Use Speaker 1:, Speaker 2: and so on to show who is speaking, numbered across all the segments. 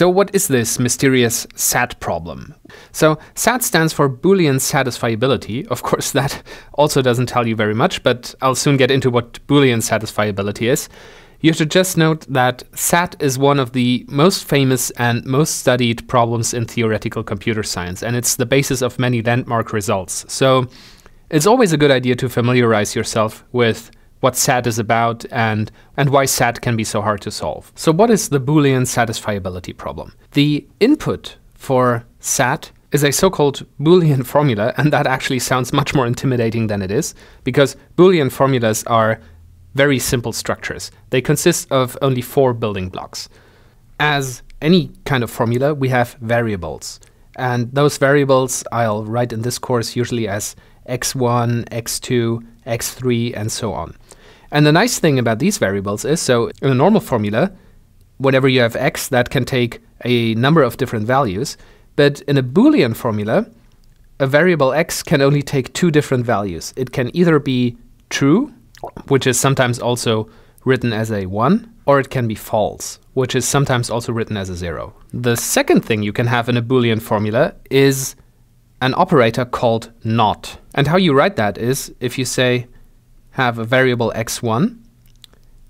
Speaker 1: So what is this mysterious SAT problem? So SAT stands for Boolean satisfiability. Of course, that also doesn't tell you very much, but I'll soon get into what Boolean satisfiability is. You should just note that SAT is one of the most famous and most studied problems in theoretical computer science, and it's the basis of many landmark results. So it's always a good idea to familiarize yourself with what SAT is about and, and why SAT can be so hard to solve. So what is the Boolean satisfiability problem? The input for SAT is a so-called Boolean formula, and that actually sounds much more intimidating than it is, because Boolean formulas are very simple structures. They consist of only four building blocks. As any kind of formula, we have variables. And those variables I'll write in this course usually as x1, x2, x3, and so on. And the nice thing about these variables is, so in a normal formula, whenever you have x, that can take a number of different values. But in a Boolean formula, a variable x can only take two different values. It can either be true, which is sometimes also written as a 1, or it can be false, which is sometimes also written as a 0. The second thing you can have in a Boolean formula is an operator called not. And how you write that is if you say have a variable x1,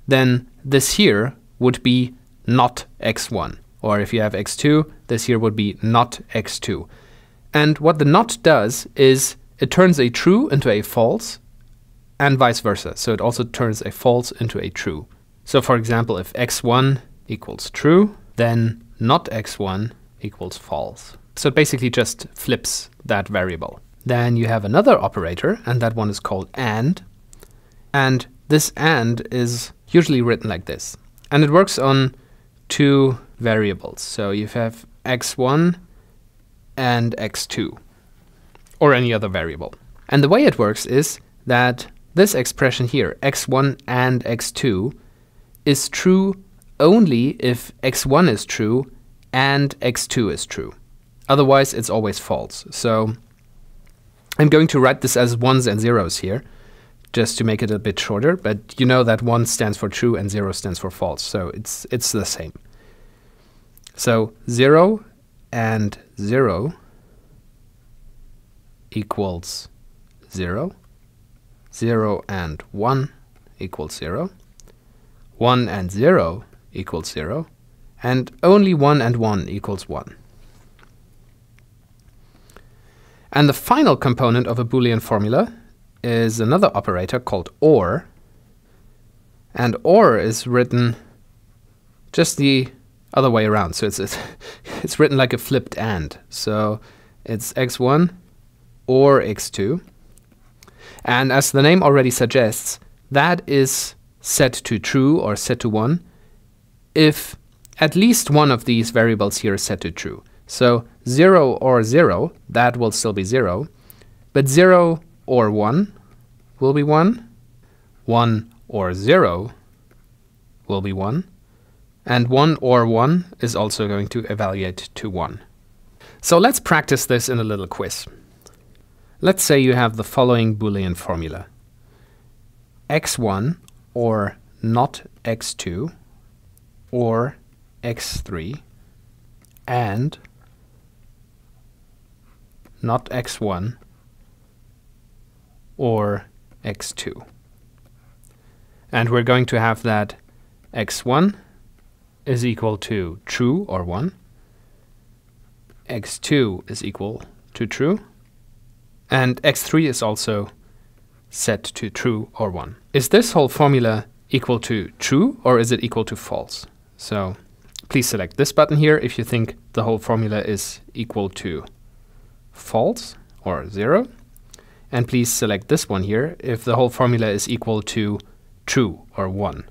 Speaker 1: then this here would be not x1. Or if you have x2, this here would be not x2. And what the not does is it turns a true into a false and vice versa. So it also turns a false into a true. So for example, if x1 equals true, then not x1 equals false. So it basically just flips that variable. Then you have another operator, and that one is called AND. And this AND is usually written like this. And it works on two variables. So you have x1 and x2, or any other variable. And the way it works is that this expression here, x1 and x2, is true only if x1 is true and x2 is true. Otherwise, it's always false. So I'm going to write this as ones and zeros here, just to make it a bit shorter. But you know that one stands for true and zero stands for false. So it's, it's the same. So 0 and 0 equals 0. 0 and 1 equals 0. 1 and 0 equals 0. And only 1 and 1 equals 1. And the final component of a Boolean formula is another operator called OR. And OR is written just the other way around. So it's, it's, it's written like a flipped AND. So it's x1 or x2. And as the name already suggests, that is set to true or set to 1 if at least one of these variables here is set to true. So 0 or 0, that will still be 0. But 0 or 1 will be 1. 1 or 0 will be 1. And 1 or 1 is also going to evaluate to 1. So let's practice this in a little quiz. Let's say you have the following Boolean formula. x1 or not x2 or x3 and not x1 or x2. And we're going to have that x1 is equal to true or 1, x2 is equal to true, and x3 is also set to true or 1. Is this whole formula equal to true or is it equal to false? So please select this button here if you think the whole formula is equal to false or 0. And please select this one here if the whole formula is equal to true or 1.